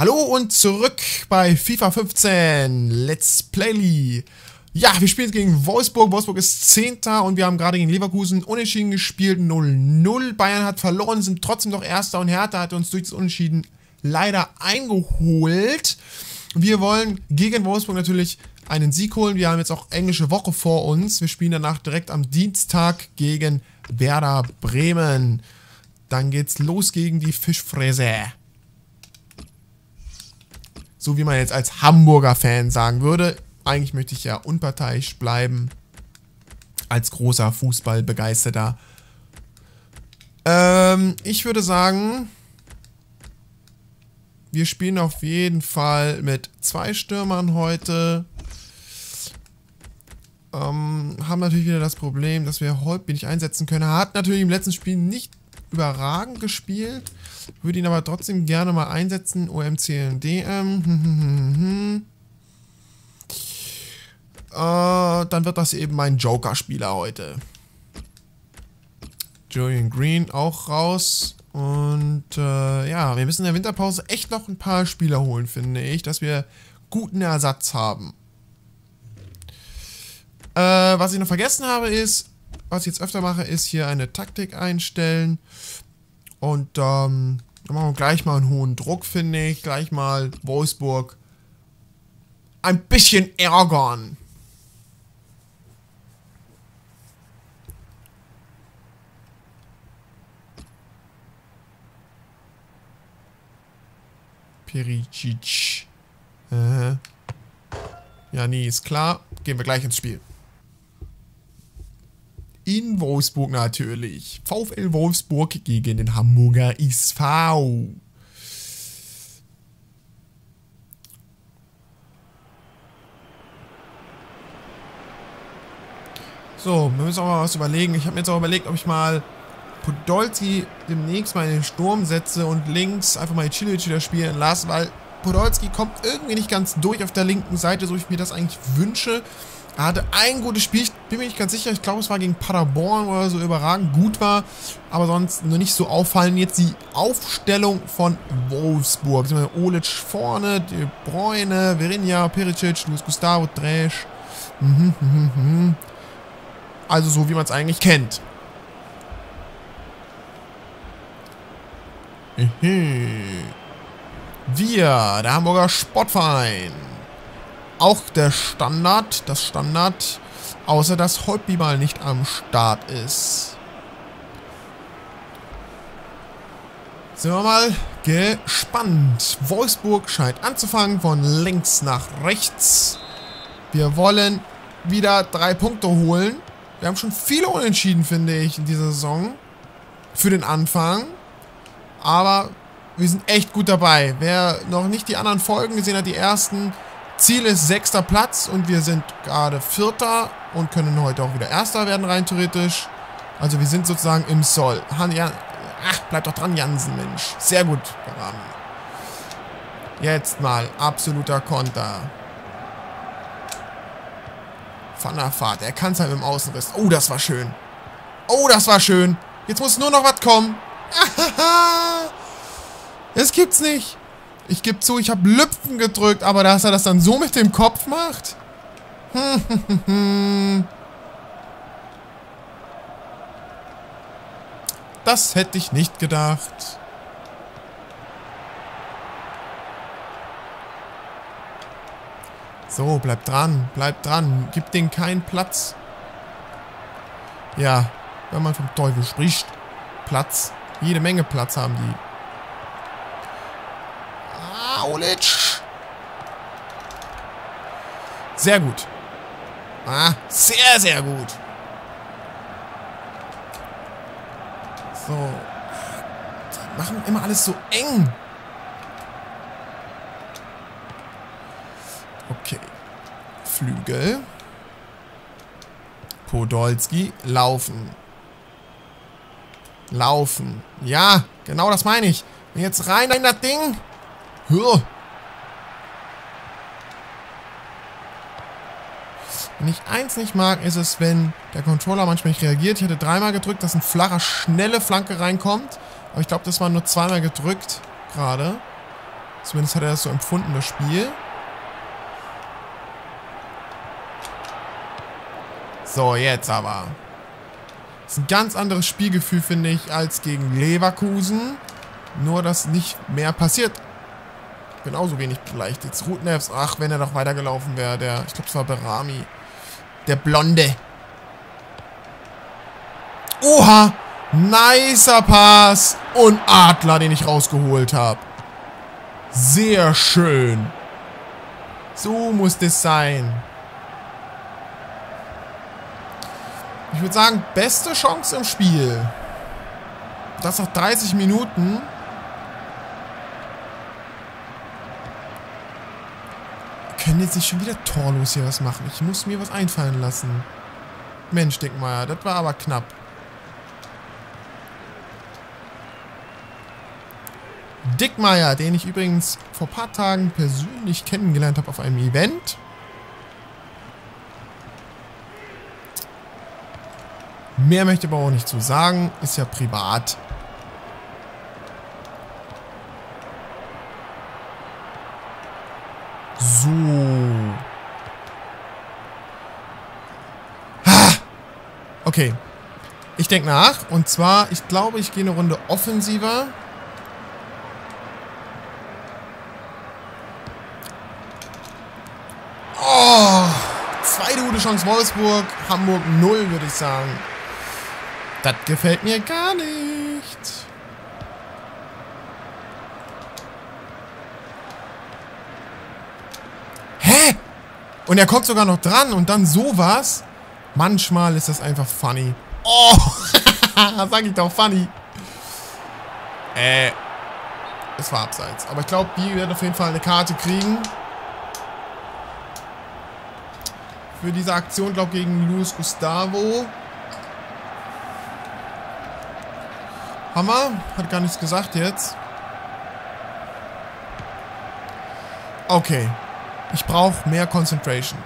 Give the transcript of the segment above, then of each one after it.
Hallo und zurück bei FIFA 15 Let's Play. Ja, wir spielen gegen Wolfsburg. Wolfsburg ist 10. und wir haben gerade gegen Leverkusen unentschieden gespielt. 0-0. Bayern hat verloren, sind trotzdem noch Erster und Hertha hat uns durch das Unentschieden leider eingeholt. Wir wollen gegen Wolfsburg natürlich einen Sieg holen. Wir haben jetzt auch englische Woche vor uns. Wir spielen danach direkt am Dienstag gegen Werder Bremen. Dann geht's los gegen die Fischfräse so wie man jetzt als Hamburger Fan sagen würde. Eigentlich möchte ich ja unparteiisch bleiben. Als großer Fußballbegeisterter. Ähm, ich würde sagen, wir spielen auf jeden Fall mit zwei Stürmern heute. Ähm, haben natürlich wieder das Problem, dass wir Holtby nicht einsetzen können. Hat natürlich im letzten Spiel nicht überragend gespielt. Würde ihn aber trotzdem gerne mal einsetzen. OMC und DM. äh, dann wird das eben mein Joker-Spieler heute. Julian Green auch raus. Und äh, ja, wir müssen in der Winterpause echt noch ein paar Spieler holen, finde ich, dass wir guten Ersatz haben. Äh, was ich noch vergessen habe ist, was ich jetzt öfter mache, ist hier eine Taktik einstellen. Und ähm, dann machen wir gleich mal einen hohen Druck, finde ich. Gleich mal Wolfsburg ein bisschen ärgern. Pericic. Äh. Ja, nee, ist klar. Gehen wir gleich ins Spiel in Wolfsburg natürlich. VfL Wolfsburg gegen den Hamburger SV. So, wir müssen auch mal was überlegen. Ich habe mir jetzt auch überlegt, ob ich mal Podolski demnächst mal in den Sturm setze und links einfach mal Cilic wieder spielen lasse, weil Podolski kommt irgendwie nicht ganz durch auf der linken Seite, so wie ich mir das eigentlich wünsche. Er hatte ein gutes Spiel, ich bin mir nicht ganz sicher, ich glaube es war gegen Paderborn oder so überragend gut war, aber sonst nur nicht so auffallen. Jetzt die Aufstellung von Wolfsburg. Olic vorne, De Bruyne, Verinja, Pericic, Luis Gustavo, Dresch. Mhm, mhm, mhm. Also so, wie man es eigentlich kennt. Wir, der Hamburger Sportverein. Auch der Standard, das Standard, außer dass Holtby mal nicht am Start ist. Sind wir mal gespannt. Wolfsburg scheint anzufangen von links nach rechts. Wir wollen wieder drei Punkte holen. Wir haben schon viele Unentschieden, finde ich, in dieser Saison. Für den Anfang. Aber wir sind echt gut dabei. Wer noch nicht die anderen Folgen gesehen hat, die ersten, Ziel ist sechster Platz und wir sind gerade Vierter und können heute auch wieder Erster werden, rein theoretisch. Also wir sind sozusagen im Soll. Han Jan Ach, bleib doch dran, Jansen, Mensch. Sehr gut, Beraben. Jetzt mal absoluter Konter. Van der Fahrt. Er kann es halt mit dem Außenriss. Oh, das war schön. Oh, das war schön. Jetzt muss nur noch was kommen. Das gibt's nicht. Ich gebe zu, ich habe Lüpfen gedrückt, aber dass er das dann so mit dem Kopf macht? Das hätte ich nicht gedacht. So, bleib dran, bleib dran. Gib denen keinen Platz. Ja, wenn man vom Teufel spricht. Platz. Jede Menge Platz haben die. Sehr gut. Ah, sehr, sehr gut. So. Die machen immer alles so eng. Okay. Flügel. Podolski. Laufen. Laufen. Ja, genau das meine ich. jetzt rein in das Ding. Wenn ich eins nicht mag, ist es, wenn der Controller manchmal nicht reagiert. Ich hatte dreimal gedrückt, dass ein flacher, schnelle Flanke reinkommt. Aber ich glaube, das war nur zweimal gedrückt gerade. Zumindest hat er das so empfunden, das Spiel. So, jetzt aber. Das ist ein ganz anderes Spielgefühl, finde ich, als gegen Leverkusen. Nur, dass nicht mehr passiert. Genauso wenig vielleicht. Jetzt Rutnefs. Ach, wenn er doch weitergelaufen wäre. Ich glaube, es war Berami. Der Blonde. Oha! Nicer Pass. Und Adler, den ich rausgeholt habe. Sehr schön. So muss das sein. Ich würde sagen, beste Chance im Spiel. Das nach 30 Minuten. Können jetzt nicht schon wieder torlos hier was machen. Ich muss mir was einfallen lassen. Mensch, Dickmeier, das war aber knapp. Dickmeier, den ich übrigens vor ein paar Tagen persönlich kennengelernt habe auf einem Event. Mehr möchte ich aber auch nicht zu sagen. Ist ja privat. So. Ah. Okay. Ich denke nach. Und zwar, ich glaube, ich gehe eine Runde offensiver. Oh. Zweite gute Chance Wolfsburg. Hamburg 0, würde ich sagen. Das gefällt mir gar nicht. Und er kommt sogar noch dran und dann sowas. Manchmal ist das einfach funny. Oh, sag ich doch, funny. Äh, es war abseits. Aber ich glaube, die werden auf jeden Fall eine Karte kriegen. Für diese Aktion, glaube ich, gegen Luis Gustavo. Hammer. Hat gar nichts gesagt jetzt. Okay. Ich brauche mehr Concentration.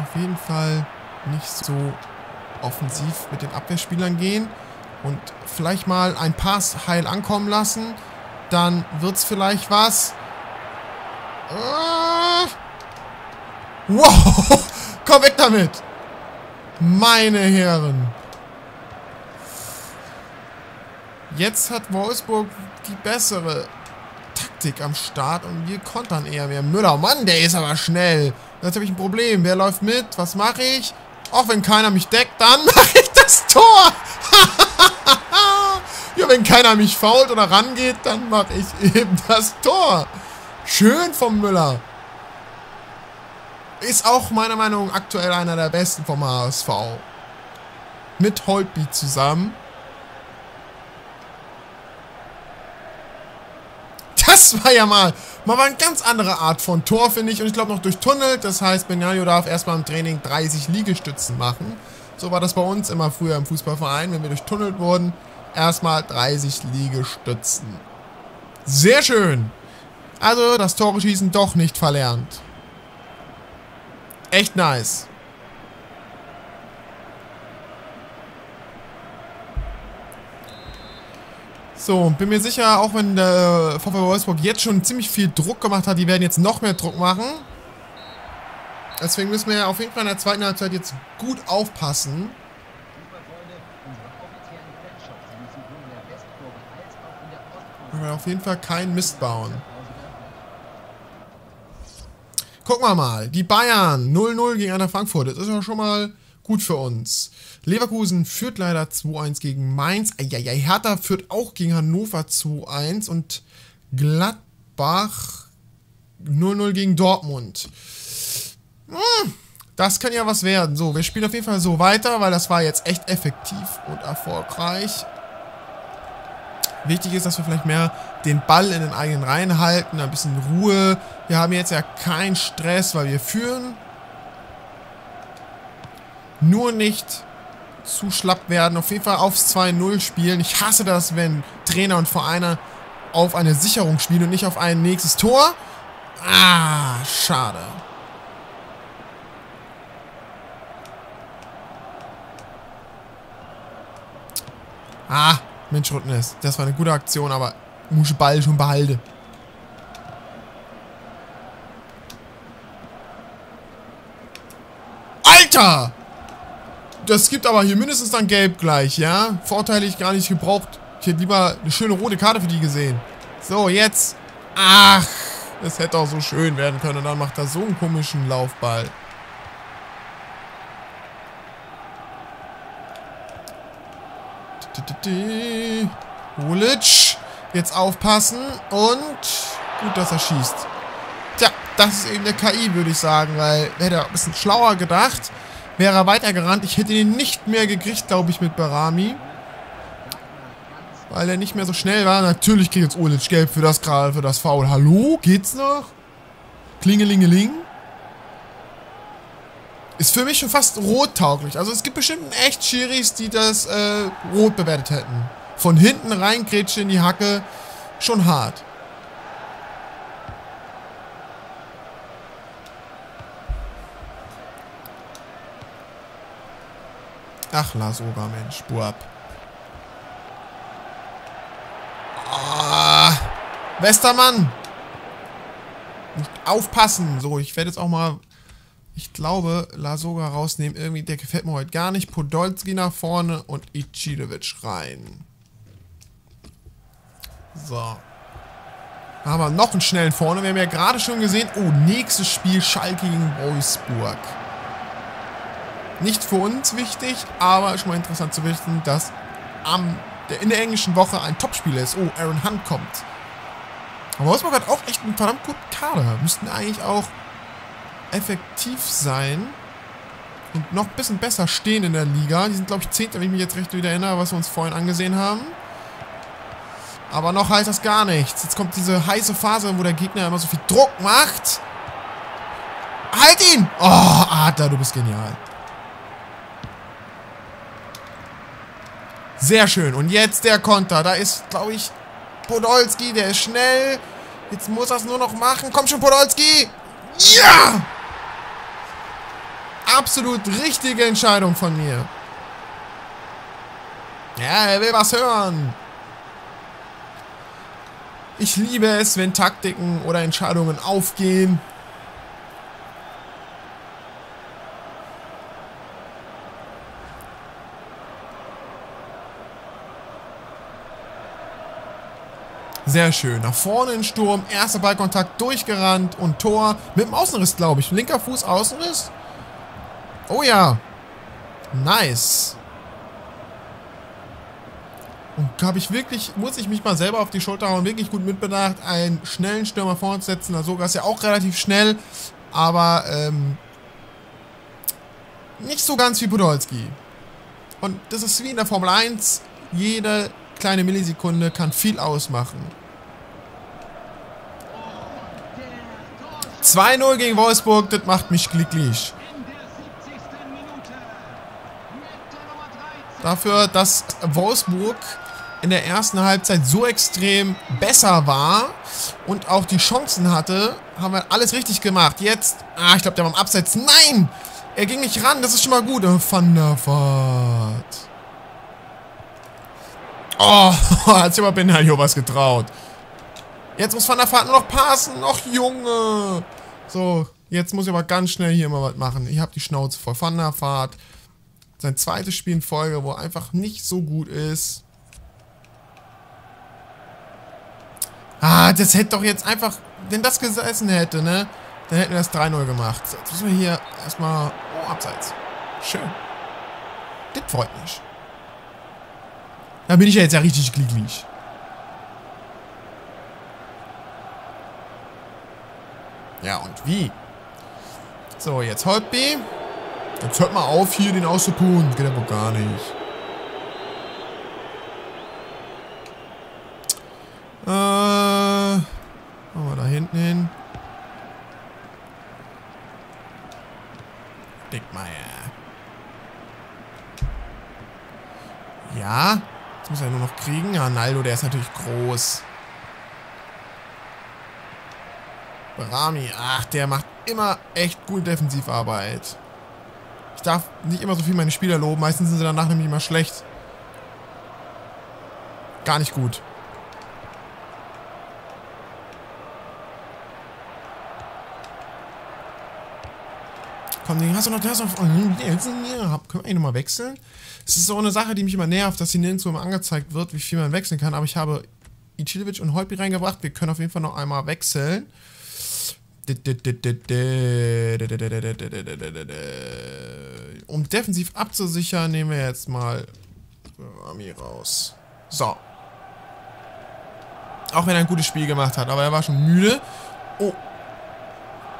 Auf jeden Fall nicht so offensiv mit den Abwehrspielern gehen und vielleicht mal ein Pass heil ankommen lassen. Dann wird es vielleicht was. Ah. Wow! Komm weg damit! Meine Herren! Jetzt hat Wolfsburg die bessere Taktik am Start und wir kontern eher mehr. Müller, Mann, der ist aber schnell. Jetzt habe ich ein Problem. Wer läuft mit? Was mache ich? Auch wenn keiner mich deckt, dann mache ich das Tor. ja, wenn keiner mich fault oder rangeht, dann mache ich eben das Tor. Schön vom Müller. Ist auch meiner Meinung nach aktuell einer der besten vom HSV. Mit Holtby zusammen. Das war ja mal, mal eine ganz andere Art von Tor, finde ich. Und ich glaube noch durchtunnelt. Das heißt, Benjajo darf erstmal im Training 30 Liegestützen machen. So war das bei uns immer früher im Fußballverein, wenn wir durchtunnelt wurden. Erstmal 30 Liegestützen. Sehr schön. Also das Tore schießen doch nicht verlernt. Echt nice. So, bin mir sicher, auch wenn der VfL Wolfsburg jetzt schon ziemlich viel Druck gemacht hat, die werden jetzt noch mehr Druck machen. Deswegen müssen wir auf jeden Fall in der zweiten Halbzeit jetzt gut aufpassen. Wir auf jeden Fall keinen Mist bauen. Gucken wir mal. Die Bayern 0-0 gegen einer Frankfurt. Das ist ja schon mal gut für uns. Leverkusen führt leider 2-1 gegen Mainz. Eieiei, Hertha führt auch gegen Hannover 2-1 und Gladbach 0-0 gegen Dortmund. Hm, das kann ja was werden. So, wir spielen auf jeden Fall so weiter, weil das war jetzt echt effektiv und erfolgreich. Wichtig ist, dass wir vielleicht mehr den Ball in den eigenen Reihen halten, ein bisschen Ruhe. Wir haben jetzt ja keinen Stress, weil wir führen. Nur nicht zu schlapp werden. Auf jeden Fall aufs 2-0 spielen. Ich hasse das, wenn Trainer und Vereine auf eine Sicherung spielen und nicht auf ein nächstes Tor. Ah, schade. Ah, Mensch, Rutnes. Das war eine gute Aktion, aber muss Ball schon behalten. Alter! Das gibt aber hier mindestens dann gelb gleich, ja? Vorteile ich gar nicht gebraucht. Ich hätte lieber eine schöne rote Karte für die gesehen. So, jetzt. Ach, es hätte auch so schön werden können. Und dann macht er so einen komischen Laufball. Hulic. Jetzt aufpassen. Und gut, dass er schießt. Tja, das ist eben der KI, würde ich sagen. Weil, hätte er ein bisschen schlauer gedacht, wäre er weitergerannt. Ich hätte ihn nicht mehr gekriegt, glaube ich, mit Barami. Weil er nicht mehr so schnell war. Natürlich kriegt jetzt Olic gelb für das gerade, für das Foul. Hallo? Geht's noch? Klingelingeling? Ist für mich schon fast rottauglich. Also es gibt bestimmt echt Schiris, die das äh, rot bewertet hätten. Von hinten rein in die Hacke. Schon hart. Ach, Lasoga, Mensch. Buab. Oh, Westermann! Nicht aufpassen. So, ich werde jetzt auch mal, ich glaube, Lasoga rausnehmen. Irgendwie, der gefällt mir heute gar nicht. Podolski nach vorne und Icidovic rein. So. Haben wir noch einen schnellen vorne. Wir haben ja gerade schon gesehen, oh, nächstes Spiel Schalke gegen Wolfsburg. Nicht für uns wichtig, aber schon mal interessant zu wissen, dass am, der in der englischen Woche ein Topspieler ist. Oh, Aaron Hunt kommt. Aber Wolfsburg hat auch echt einen verdammt guten Kader. Müssten eigentlich auch effektiv sein und noch ein bisschen besser stehen in der Liga. Die sind, glaube ich, 10. wenn ich mich jetzt recht wieder erinnere, was wir uns vorhin angesehen haben. Aber noch heißt das gar nichts. Jetzt kommt diese heiße Phase, wo der Gegner immer so viel Druck macht. Halt ihn! Oh, Adler, du bist genial. Sehr schön. Und jetzt der Konter. Da ist, glaube ich, Podolski. Der ist schnell. Jetzt muss er es nur noch machen. Komm schon, Podolski. Ja! Absolut richtige Entscheidung von mir. Ja, er will was hören. Ich liebe es, wenn Taktiken oder Entscheidungen aufgehen. Sehr schön. Nach vorne in Sturm. Erster Ballkontakt durchgerannt und Tor. Mit dem Außenriss, glaube ich. Linker Fuß Außenriss. Oh ja. Nice. Und habe ich wirklich, muss ich mich mal selber auf die Schulter hauen, wirklich gut mitbedacht, einen schnellen Stürmer vorne zu setzen. Also ist ja auch relativ schnell, aber ähm, nicht so ganz wie Podolski. Und das ist wie in der Formel 1. Jede kleine Millisekunde kann viel ausmachen. 2-0 gegen Wolfsburg, das macht mich glücklich. Dafür, dass Wolfsburg in der ersten Halbzeit so extrem besser war und auch die Chancen hatte, haben wir alles richtig gemacht. Jetzt, ah, ich glaube, der war am Abseits. Nein! Er ging nicht ran, das ist schon mal gut. Van der Vaart. Oh, hat sich aber Benaglio was getraut. Jetzt muss Van der Vaart nur noch passen. Ach, Junge. So, jetzt muss ich aber ganz schnell hier mal was machen. Ich habe die Schnauze voll. Van der Vaart. Sein zweites Spiel in Folge, wo er einfach nicht so gut ist. Ah, das hätte doch jetzt einfach... Wenn das gesessen hätte, ne? Dann hätten wir das 3-0 gemacht. So, jetzt müssen wir hier erstmal... Oh, abseits. Schön. Das freut mich. Da bin ich ja jetzt ja richtig glücklich. Ja, und wie? So, jetzt Holtby. Jetzt hört mal auf, hier den auszupulen. Geht aber gar nicht. Äh, machen wir da hinten hin. Dickmeier. Ja. Jetzt muss er nur noch kriegen. Ja, Naldo, der ist natürlich groß. Rami, ach, der macht immer echt gut Defensivarbeit. Ich darf nicht immer so viel meine Spieler loben. Meistens sind sie danach nämlich immer schlecht. Gar nicht gut. Komm, hast du noch, den hast du. Können wir eigentlich nochmal wechseln? Es ist so eine Sache, die mich immer nervt, dass sie nirgendwo immer angezeigt wird, wie viel man wechseln kann. Aber ich habe Icilevic und Holpi reingebracht. Wir können auf jeden Fall noch einmal wechseln. Um defensiv abzusichern, nehmen wir jetzt mal Ami raus. So. Auch wenn er ein gutes Spiel gemacht hat, aber er war schon müde. Oh,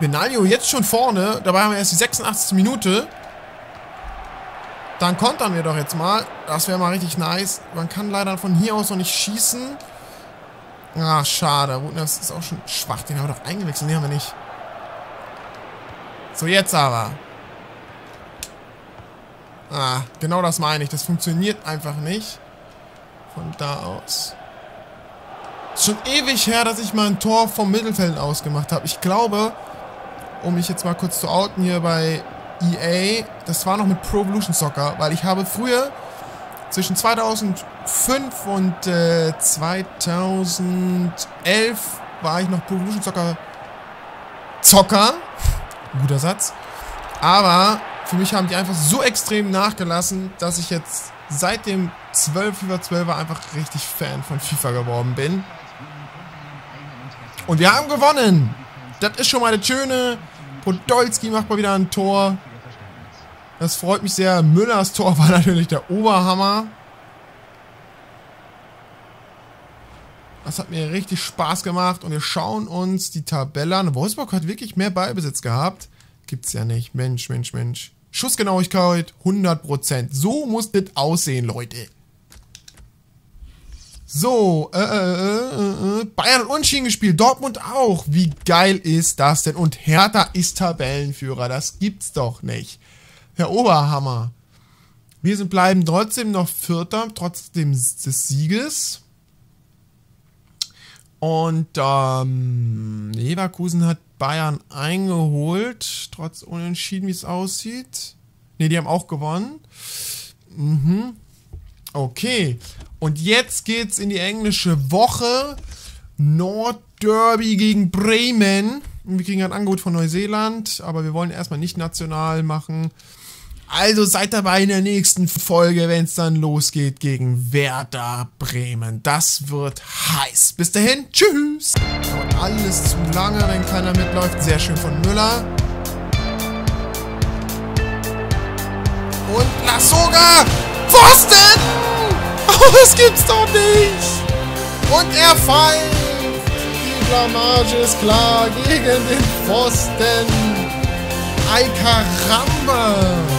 Benaglio jetzt schon vorne. Dabei haben wir erst die 86. Minute. Dann kontern wir doch jetzt mal. Das wäre mal richtig nice. Man kann leider von hier aus noch nicht schießen. Ach, schade. Das ist auch schon schwach. Den haben wir doch eingewechselt. Den haben wir nicht. So, jetzt aber. Ah, genau das meine ich. Das funktioniert einfach nicht. Von da aus. Ist schon ewig her, dass ich mal ein Tor vom Mittelfeld ausgemacht habe. Ich glaube, um mich jetzt mal kurz zu outen hier bei EA, das war noch mit Pro Evolution Soccer, weil ich habe früher zwischen 2005 und äh, 2011 war ich noch Pro Evolution Soccer Zocker. Guter Satz. Aber für mich haben die einfach so extrem nachgelassen, dass ich jetzt seit dem 12 FIFA 12er einfach richtig Fan von FIFA geworden bin. Und wir haben gewonnen. Das ist schon mal das Schöne. Podolski macht mal wieder ein Tor. Das freut mich sehr. Müllers Tor war natürlich der Oberhammer. Das hat mir richtig Spaß gemacht. Und wir schauen uns die Tabelle an. Wolfsburg hat wirklich mehr Ballbesitz gehabt. Gibt's ja nicht. Mensch, Mensch, Mensch. Schussgenauigkeit 100%. So muss das aussehen, Leute. So, äh, äh, äh, Bayern hat Unschieden gespielt, Dortmund auch. Wie geil ist das denn? Und Hertha ist Tabellenführer, das gibt's doch nicht. Herr Oberhammer. Wir sind, bleiben trotzdem noch Vierter, trotz des Sieges. Und ähm, Leverkusen hat Bayern eingeholt, trotz Unentschieden, wie es aussieht. Ne, die haben auch gewonnen. Mhm. Okay. Und jetzt geht's in die englische Woche. Nordderby gegen Bremen. Wir kriegen ein Angebot von Neuseeland, aber wir wollen erstmal nicht national machen. Also seid dabei in der nächsten Folge, wenn es dann losgeht gegen Werder Bremen. Das wird heiß. Bis dahin, tschüss. Dauert alles zu lange, wenn keiner mitläuft. Sehr schön von Müller. Und Lassoga. Pfosten! Oh, das gibt's doch nicht! Und er pfeift! Die Blamage ist klar gegen den Pfosten. Ay caramba!